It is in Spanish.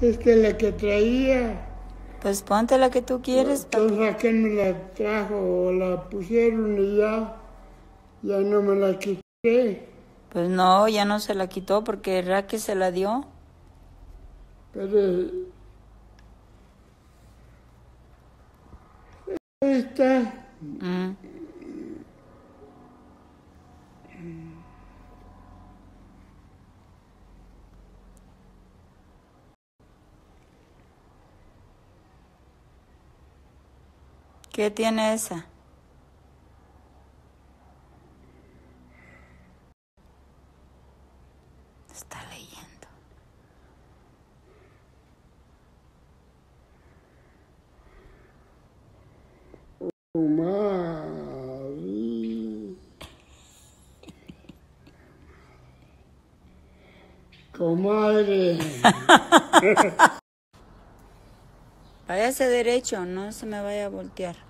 Esta es la que traía. Pues ponte la que tú quieres. Entonces aquel me la trajo o la pusieron y ya, ya no me la quité. Pues no, ya no se la quitó porque Raquel se la dio. Pero esta, Mm. ¿Qué tiene esa? Está leyendo. Comadre. Comadre. Váyase derecho, no se me vaya a voltear.